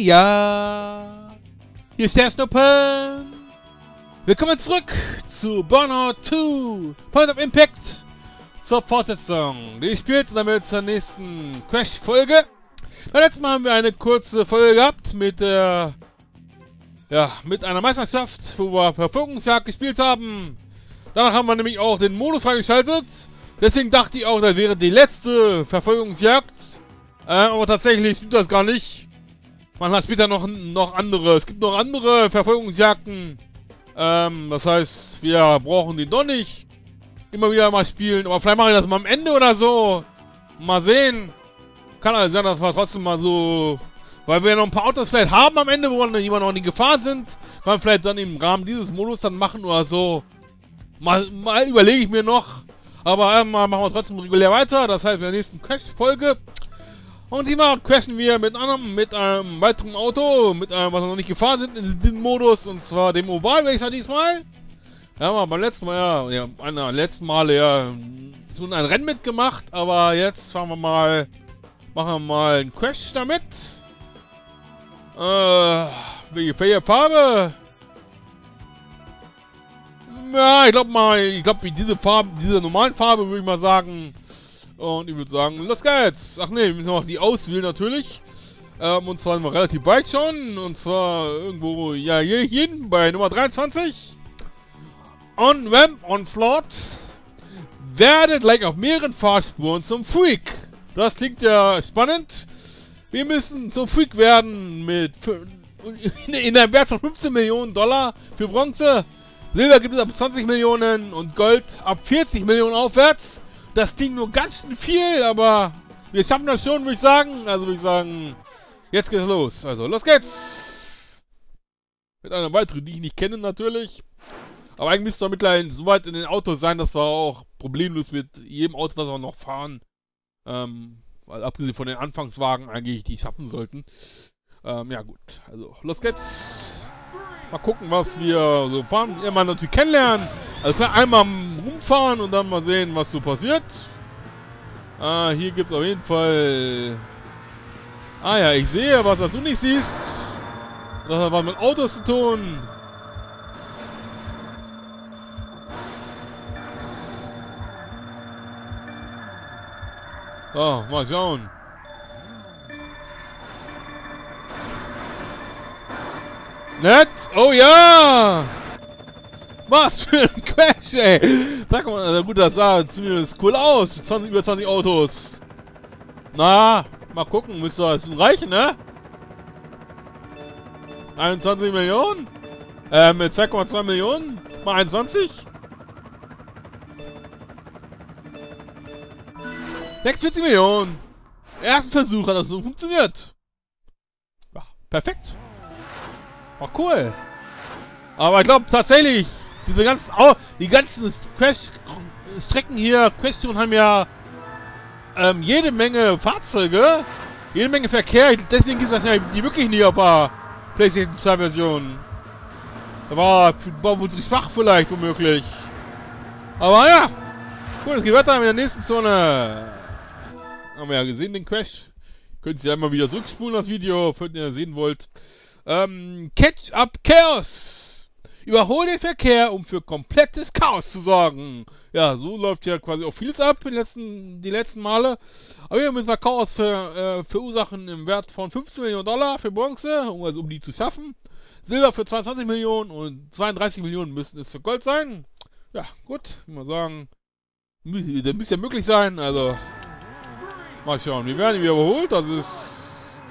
ja. Hier ist der Snoppen. Willkommen zurück zu Burnout 2 Point of Impact zur Fortsetzung. Die spielt damit zur nächsten Crash-Folge. Beim letzten Mal haben wir eine kurze Folge gehabt mit der... Ja, mit einer Meisterschaft, wo wir Verfolgungsjagd gespielt haben. Danach haben wir nämlich auch den Modus freigeschaltet. Deswegen dachte ich auch, das wäre die letzte Verfolgungsjagd. Äh, aber tatsächlich stimmt das gar nicht. Man hat später noch, noch andere. Es gibt noch andere Verfolgungsjagden. Ähm, das heißt, wir brauchen die doch nicht immer wieder mal spielen. Aber vielleicht mache ich das mal am Ende oder so. Mal sehen. Kann also sein, dass wir trotzdem mal so... Weil wir noch ein paar Autos vielleicht haben am Ende, wo wir noch in Gefahr sind. Kann man vielleicht dann im Rahmen dieses Modus dann machen oder so. Mal, mal überlege ich mir noch. Aber einmal machen wir trotzdem regulär weiter. Das heißt, in der nächsten Crash-Folge und diesmal crashen wir mit einem, mit einem weiteren Auto, mit einem, was wir noch nicht gefahren sind, in diesem Modus, und zwar dem Oval Racer diesmal. Ja, wir beim letzten Mal, ja, ja, einer letzten Male ja schon ein Rennen mitgemacht, aber jetzt fahren wir mal, machen wir mal einen Crash damit. Äh, welche Farbe? Ja, ich glaube mal, ich glaube, diese Farbe, diese normalen Farbe würde ich mal sagen, und ich würde sagen, los geht's. Ach ne, wir müssen noch die auswählen natürlich. Ähm, und zwar sind wir relativ weit schon. Und zwar irgendwo, ja, hier, hinten bei Nummer 23. On Ramp Onslaught. Werde gleich auf mehreren Fahrspuren zum Freak. Das klingt ja spannend. Wir müssen zum Freak werden mit in einem Wert von 15 Millionen Dollar für Bronze. Silber gibt es ab 20 Millionen und Gold ab 40 Millionen aufwärts. Das Ding nur ganz schön viel, aber wir schaffen das schon, würde ich sagen. Also würde ich sagen, jetzt geht's los. Also, los geht's! Mit einer weiteren, die ich nicht kenne natürlich. Aber eigentlich müsste wir mittlerweile so weit in den Autos sein, dass wir auch problemlos mit jedem Auto, was wir noch fahren, ähm, weil abgesehen von den Anfangswagen eigentlich die schaffen sollten. Ähm, ja gut, also los geht's. Mal gucken, was wir so fahren. Immer natürlich kennenlernen. Also einmal rumfahren und dann mal sehen, was so passiert. Ah, hier gibt es auf jeden Fall... Ah ja, ich sehe was, was du nicht siehst. Das hat was mit Autos zu tun. So, mal schauen. Nett? Oh ja! Was für ein Crash, ey! Sag mal, gut, das sah zumindest cool aus. 20, über 20 Autos. Na, mal gucken, müsste das reichen, ne? 21 Millionen? Äh, mit 2,2 Millionen? Mal 21? 46 Millionen! Ersten Versuch hat das so funktioniert. Ja, perfekt. War cool. Aber ich glaube tatsächlich, diese ganzen, oh, die ganzen Quest-Strecken hier, Question haben ja ähm, jede Menge Fahrzeuge, jede Menge Verkehr. Deswegen gibt es wahrscheinlich die wirklich nie auf der PlayStation 2 Version. Da war, war wohl zu schwach vielleicht, womöglich. Aber ja. Cool, es geht weiter mit der nächsten Zone. Haben wir ja gesehen, den Crash. Könnt ihr ja immer wieder zurückspulen, das Video, wenn ihr sehen wollt. Ähm, Catch Up Chaos. Überhole den Verkehr, um für komplettes Chaos zu sorgen. Ja, so läuft ja quasi auch vieles ab die letzten, die letzten Male. Aber wir müssen Chaos für, äh, verursachen im Wert von 15 Millionen Dollar für Bronze, um, also um die zu schaffen. Silber für 22 Millionen und 32 Millionen müssen es für Gold sein. Ja, gut, ich mal sagen, das müsste ja möglich sein, also mal schauen. Wir werden wieder überholt, das ist...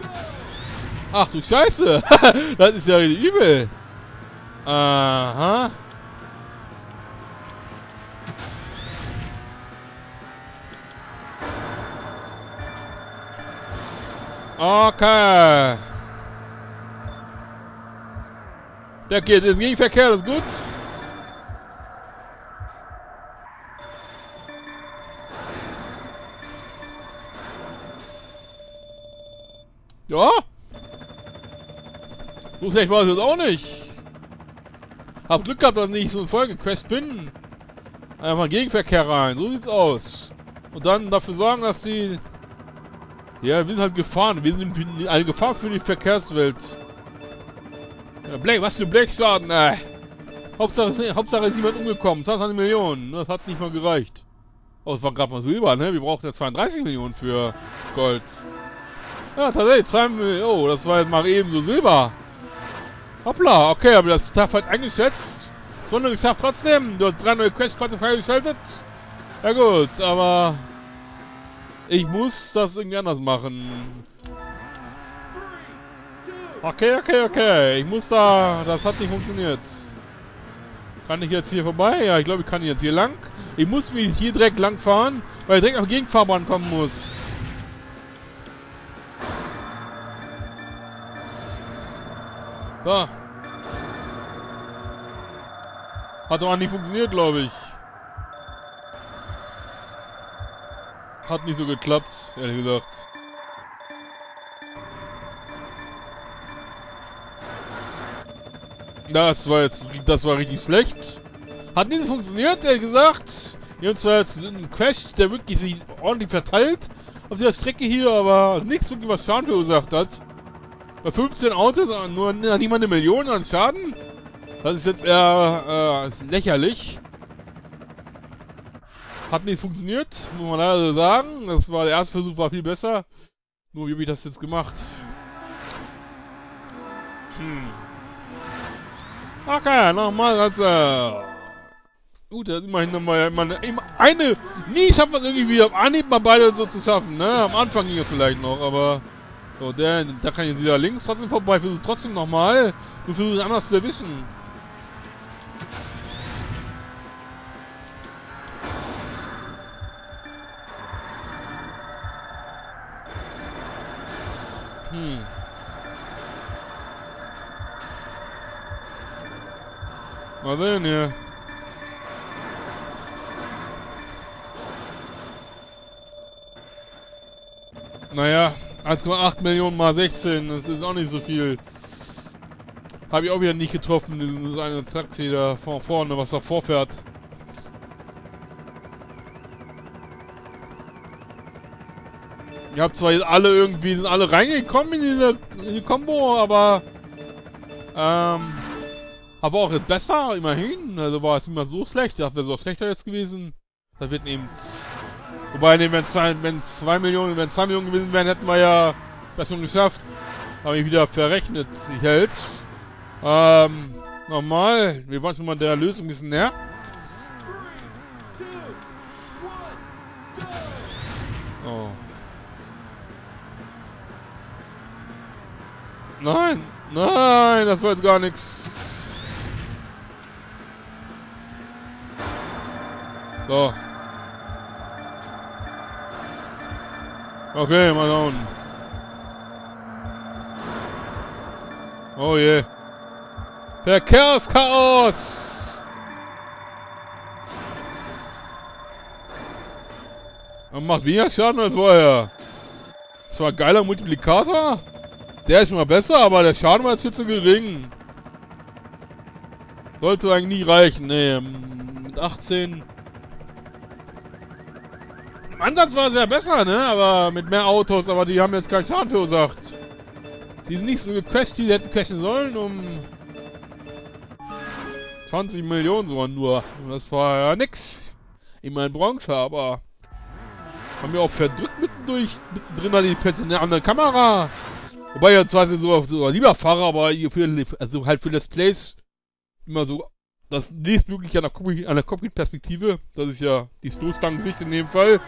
Ach du Scheiße, das ist ja übel. Aha. Okay. Der geht im Gegenverkehr, das ist gut. Ja. So schlecht war es auch nicht. Hab Glück gehabt, dass ich so ein vollgecrashed bin. Einfach Gegenverkehr rein. So sieht's aus. Und dann dafür sorgen, dass die Ja, wir sind halt gefahren. Wir sind eine Gefahr für die Verkehrswelt. Ja, Blech, was für Blechschaden, äh. Hauptsache, Hauptsache ist niemand umgekommen. 22 Millionen. Das hat nicht mal gereicht. Oh, das war gerade mal Silber, ne? Wir brauchen ja 32 Millionen für Gold. Ja, tatsächlich, 2 Millionen. Oh, das war jetzt mal eben so Silber. Hoppla, okay, aber das Tag halt eingeschätzt. Sonne geschafft trotzdem. Du hast drei neue Questkarten freigeschaltet. Ja gut, aber ich muss das irgendwie anders machen. Okay, okay, okay. Ich muss da... Das hat nicht funktioniert. Kann ich jetzt hier vorbei? Ja, ich glaube, ich kann jetzt hier lang. Ich muss mich hier direkt lang fahren, weil ich direkt auf Gegenfahrbahn kommen muss. So. Hat doch nicht funktioniert, glaube ich. Hat nicht so geklappt, ehrlich gesagt. Das war jetzt, das war richtig schlecht. Hat nicht funktioniert, ehrlich gesagt. Wir haben zwar jetzt einen Crash, der wirklich sich ordentlich verteilt auf dieser Strecke hier, aber nichts wirklich was Schaden verursacht hat. Bei 15 Autos, nur mal eine Million an Schaden. Das ist jetzt eher äh, lächerlich. Hat nicht funktioniert, muss man leider sagen. Das war der erste Versuch, war viel besser. Nur wie habe ich das jetzt gemacht? Hm. Okay, nochmal als äh, Gut, er hat immerhin nochmal immer eine. Nie schafft man irgendwie auf Anhieb mal beide so zu schaffen, ne? Am Anfang ging es vielleicht noch, aber. So, der, da kann jetzt wieder links trotzdem vorbei. Versucht trotzdem nochmal. Du versuchst anders zu erwischen. Hm. Mal sehen hier. Naja, 1,8 Millionen mal 16, das ist auch nicht so viel. Habe ich auch wieder nicht getroffen, dieses eine Taxi da von vorne, was da vorfährt. Ihr habt zwar jetzt alle irgendwie, sind alle reingekommen in diese, in die Combo, aber ähm, aber auch jetzt besser, immerhin. Also war es mal so schlecht. Das wäre so schlechter jetzt gewesen. Da wird eben Wobei, ne, wenn zwei, wenn zwei Millionen, wenn zwei Millionen gewesen wären, hätten wir ja das schon geschafft. Habe ich wieder verrechnet, ich hält. Ähm, nochmal. Wir wollen schon mal der Lösung ein bisschen näher. Oh. Nein, nein, das war jetzt gar nichts. So. Okay, mal schauen. Oh je. Verkehrschaos! Man macht weniger Schaden als vorher. Zwar geiler Multiplikator. Der ist mal besser, aber der Schaden war jetzt viel zu gering. Sollte eigentlich nie reichen. Nee, mit 18 im Ansatz war es ja besser, ne? Aber mit mehr Autos, aber die haben jetzt keinen Schaden verursacht. Die sind nicht so gecrashed, die hätten crashen sollen, um 20 Millionen sogar nur. Das war ja nix. In meinem Bronze, aber haben wir auch verdrückt mittendurch, mittendrin an die Plätze eine andere Kamera. Wobei ja quasi so, so lieber fahre, aber für, also halt für Let's Plays immer so das nächstmögliche an der Cockpit-Perspektive. Das ist ja die Stoßstangensicht in dem Fall.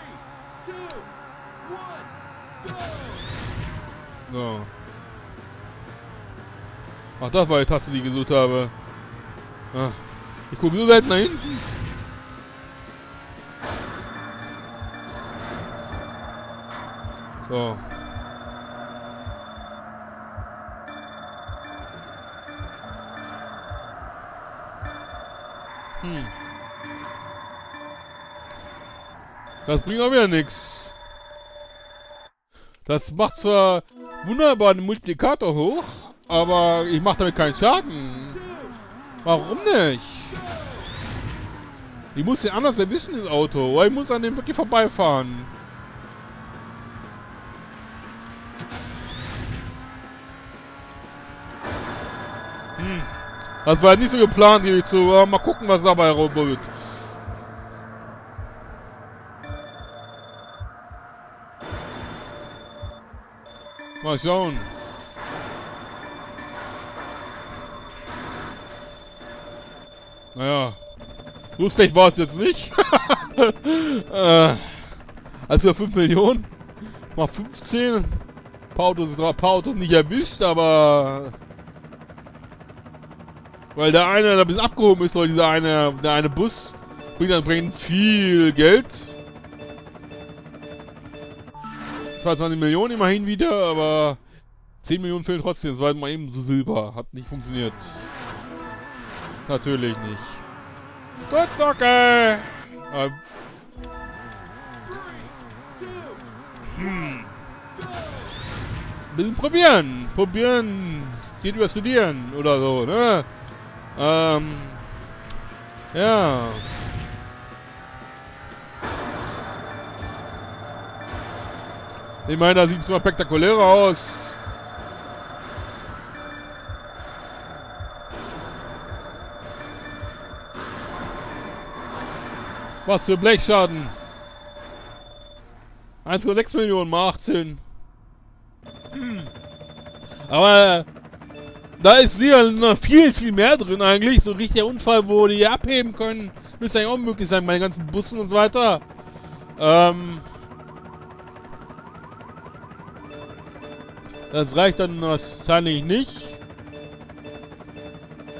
So. Ach, das war die Taste, die ich gesucht habe. Ach, ich gucke so selten nach hinten. So. Hm. Das bringt auch wieder nichts. Das macht zwar wunderbaren Multiplikator hoch, aber ich mache damit keinen Schaden. Warum nicht? Ich muss den anders erwischen, das Auto. Oder ich muss an dem wirklich vorbeifahren. Hm. Das war nicht so geplant, hier zu. Mal gucken, was dabei rumkommt. Mal schauen. Naja. So schlecht war es jetzt nicht. äh, also 5 Millionen. Mal 15. Ein paar Autos, ein paar Autos nicht erwischt, aber... Weil der eine, der ein bisschen abgehoben ist, oder dieser eine, der eine Bus, bringt dann bringt viel Geld. 22 Millionen immerhin wieder, aber 10 Millionen fehlen trotzdem. Das war mal eben so Silber. Hat nicht funktioniert. Natürlich nicht. Gut, okay. Ähm. Hm. Bisschen probieren. Probieren geht über Studieren oder so, ne? Ähm. Ja. Ich meine, da sieht es mal spektakulärer aus. Was für Blechschaden. 1,6 Millionen mal 18. Aber da ist sicher noch viel, viel mehr drin eigentlich. So ein richtiger Unfall, wo die abheben können. Müsste eigentlich auch möglich sein bei den ganzen Bussen und so weiter. Ähm, Das reicht dann wahrscheinlich nicht.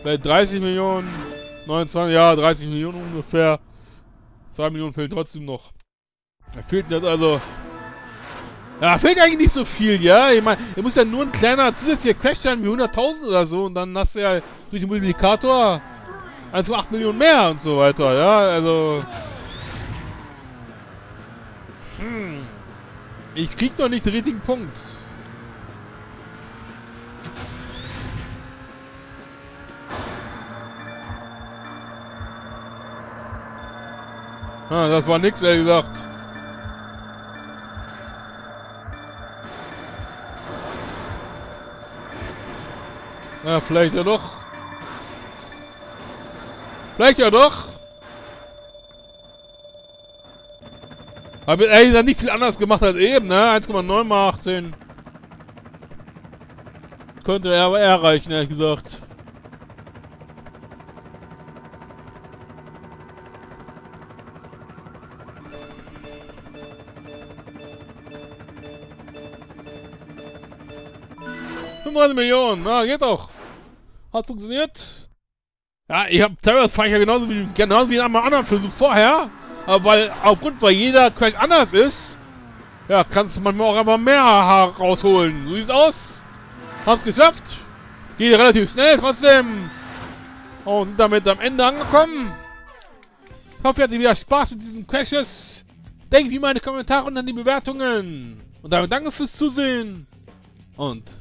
Vielleicht 30 Millionen, 29, ja, 30 Millionen ungefähr. 2 Millionen fehlen trotzdem noch. Da fehlt jetzt also... Ja, fehlt eigentlich nicht so viel, ja. Ich meine, ihr muss ja nur ein kleiner zusätzlicher Crash sein wie 100.000 oder so und dann hast du ja durch den Multiplikator 1,8 Millionen mehr und so weiter, ja. Also... Hm. Ich krieg noch nicht den richtigen Punkt. Ah, das war nix, ehrlich gesagt. Na, vielleicht ja doch. Vielleicht ja doch. Habe ehrlich gesagt nicht viel anders gemacht als eben, ne? 1,9 mal 18. Könnte er aber erreichen, ehrlich gesagt. 35 Millionen, na, geht doch. Hat funktioniert. Ja, ich habe teilweise fahre genauso wie, genauso wie in einem anderen Versuch vorher. Aber weil, aufgrund, weil jeder Crack anders ist, ja, kannst du manchmal auch einfach mehr rausholen. So sieht's aus. Hab's geschafft. Geht relativ schnell trotzdem. Und sind damit am Ende angekommen. Ich hoffe, ihr hattet wieder Spaß mit diesen Crashes. Denkt wie meine Kommentare und an die Bewertungen. Und damit danke fürs Zusehen. Und